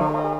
Bye.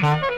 好。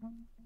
Thank